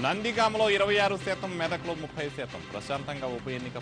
నందిగామలో ఇరవై ఆరు శాతం మెదక్లో ముప్పై శాతం. ప్రశాంతంగా ఉప ఎన్నిక